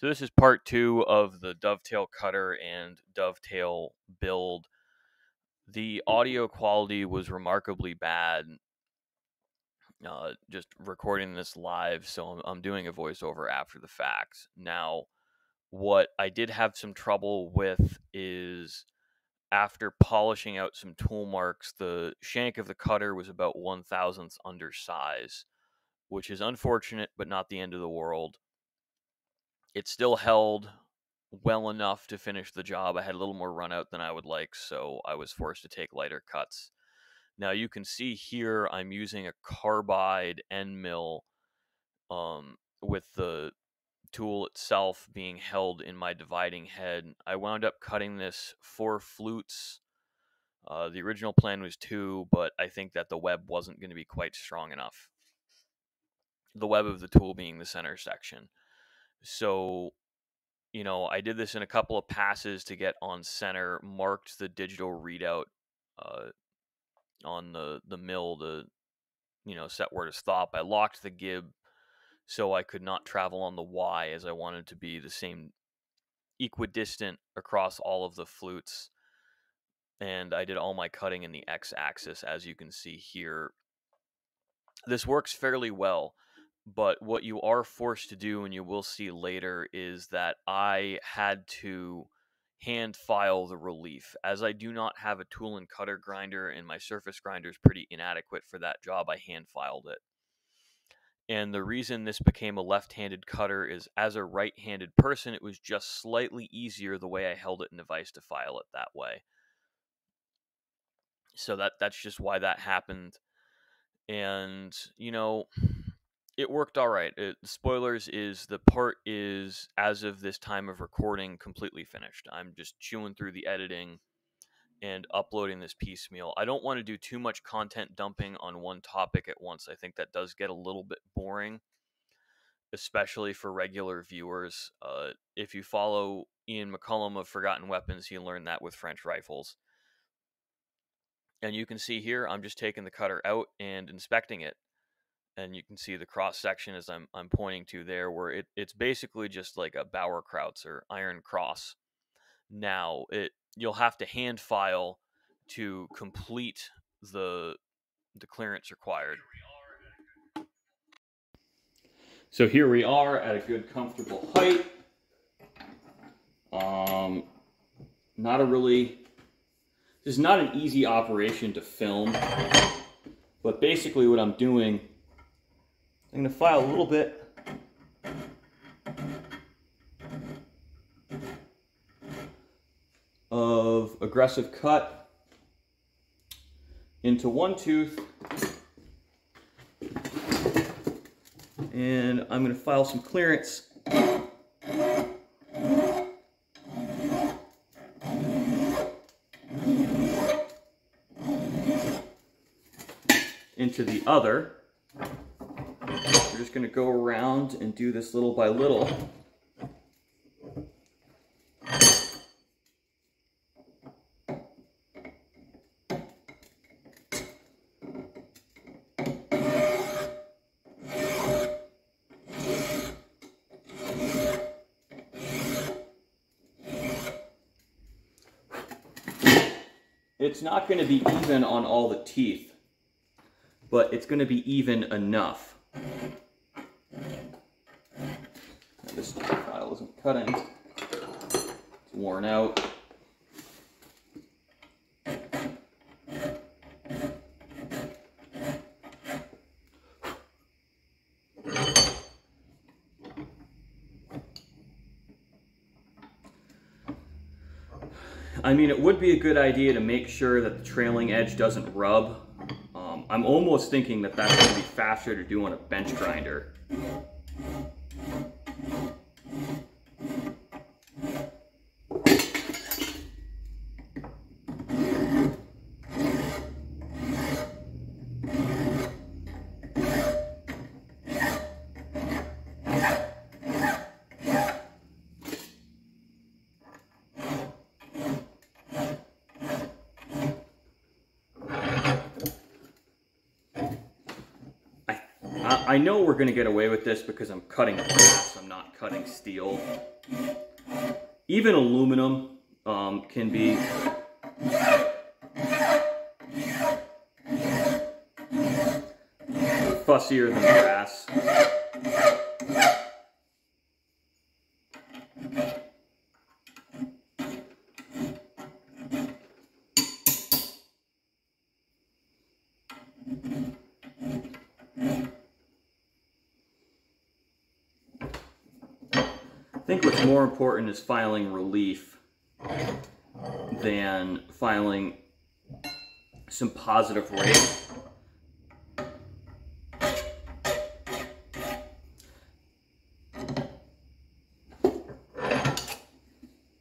So this is part two of the dovetail cutter and dovetail build. The audio quality was remarkably bad. Uh, just recording this live, so I'm, I'm doing a voiceover after the fact. Now, what I did have some trouble with is after polishing out some tool marks, the shank of the cutter was about one thousandth under size, which is unfortunate, but not the end of the world it still held well enough to finish the job. I had a little more run out than I would like, so I was forced to take lighter cuts. Now you can see here I'm using a carbide end mill um, with the tool itself being held in my dividing head. I wound up cutting this four flutes. Uh, the original plan was two, but I think that the web wasn't going to be quite strong enough. The web of the tool being the center section. So, you know, I did this in a couple of passes to get on center, marked the digital readout uh, on the, the mill to, you know, set where to stop. I locked the gib so I could not travel on the Y as I wanted to be the same equidistant across all of the flutes. And I did all my cutting in the X axis, as you can see here. This works fairly well. But what you are forced to do, and you will see later, is that I had to hand file the relief. As I do not have a tool and cutter grinder, and my surface grinder is pretty inadequate for that job, I hand filed it. And the reason this became a left handed cutter is as a right handed person, it was just slightly easier the way I held it in device to file it that way. So that that's just why that happened. And, you know, it worked all right. It, spoilers is the part is as of this time of recording completely finished. I'm just chewing through the editing and uploading this piecemeal. I don't want to do too much content dumping on one topic at once. I think that does get a little bit boring, especially for regular viewers. Uh, if you follow Ian McCollum of Forgotten Weapons, he learned that with French rifles. And you can see here, I'm just taking the cutter out and inspecting it and you can see the cross section as I'm I'm pointing to there, where it, it's basically just like a Balkenkreuz or iron cross. Now it you'll have to hand file to complete the the clearance required. So here we are at a good comfortable height. Um, not a really, this is not an easy operation to film, but basically what I'm doing I'm going to file a little bit. Of aggressive cut into one tooth. And I'm going to file some clearance. Into the other just going to go around and do this little by little. It's not going to be even on all the teeth, but it's going to be even enough. This file isn't cutting. It's worn out. I mean, it would be a good idea to make sure that the trailing edge doesn't rub. I'm almost thinking that that's to be faster to do on a bench grinder. I, I know we're gonna get away with this because I'm cutting brass, I'm not cutting steel. Even aluminum um, can be fussier than brass. Think what's more important is filing relief than filing some positive rake.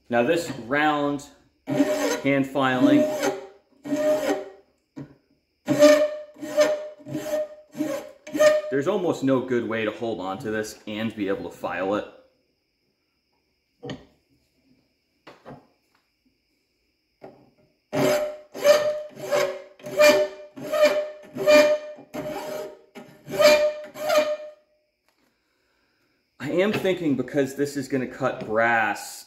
Now this round hand filing there's almost no good way to hold on to this and be able to file it. Am thinking because this is going to cut brass,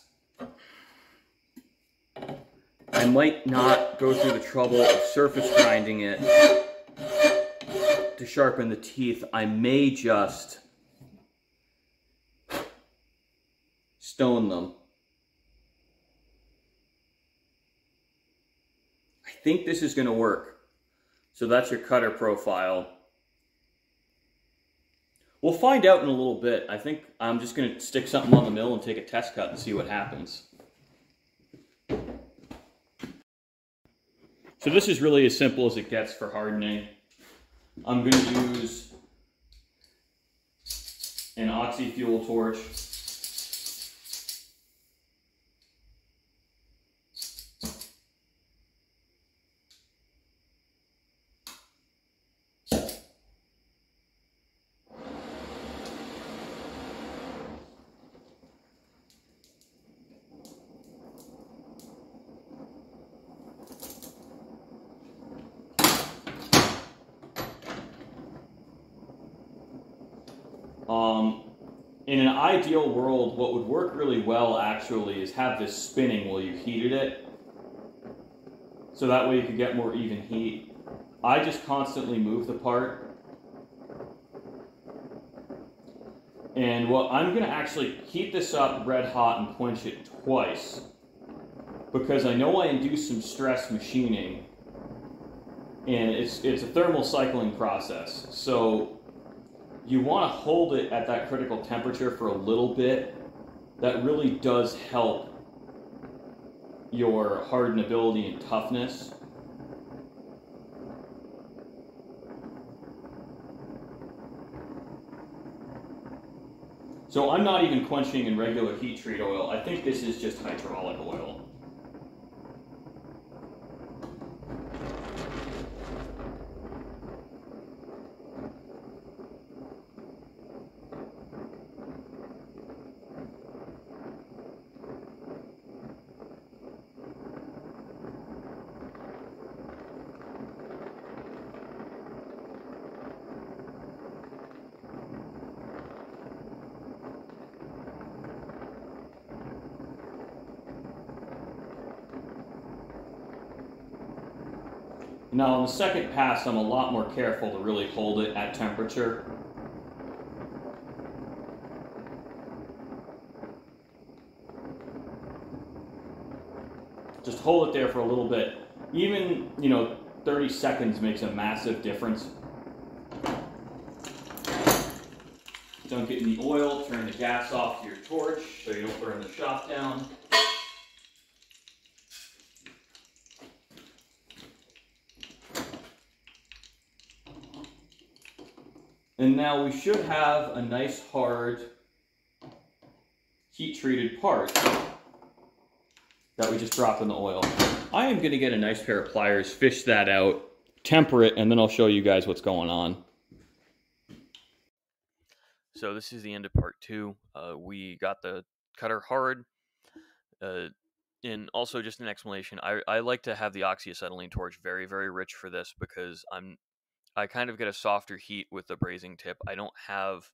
I might not go through the trouble of surface grinding it to sharpen the teeth. I may just stone them. I think this is going to work. So that's your cutter profile. We'll find out in a little bit. I think I'm just going to stick something on the mill and take a test cut and see what happens. So this is really as simple as it gets for hardening. I'm going to use an oxy fuel torch Um, in an ideal world, what would work really well actually is have this spinning while you heated it. So that way you could get more even heat. I just constantly move the part. And well, I'm going to actually heat this up red hot and quench it twice. Because I know I induce some stress machining. And it's, it's a thermal cycling process. So you want to hold it at that critical temperature for a little bit. That really does help your hardenability and toughness. So I'm not even quenching in regular heat treat oil. I think this is just hydraulic oil. Now on the second pass, I'm a lot more careful to really hold it at temperature. Just hold it there for a little bit. Even, you know, 30 seconds makes a massive difference. It in the oil, turn the gas off to your torch so you don't burn the shop down. And now we should have a nice hard heat treated part that we just dropped in the oil. I am gonna get a nice pair of pliers, fish that out, temper it, and then I'll show you guys what's going on. So this is the end of part two. Uh, we got the cutter hard. Uh, and also just an explanation, I, I like to have the oxyacetylene torch very, very rich for this because I'm I kind of get a softer heat with the brazing tip. I don't have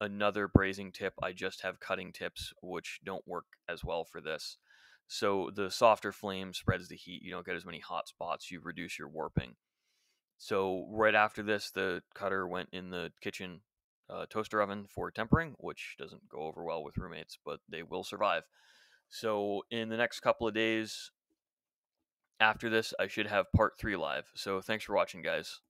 another brazing tip. I just have cutting tips, which don't work as well for this. So the softer flame spreads the heat. You don't get as many hot spots. You reduce your warping. So right after this, the cutter went in the kitchen uh, toaster oven for tempering, which doesn't go over well with roommates, but they will survive. So in the next couple of days after this, I should have part three live. So thanks for watching, guys.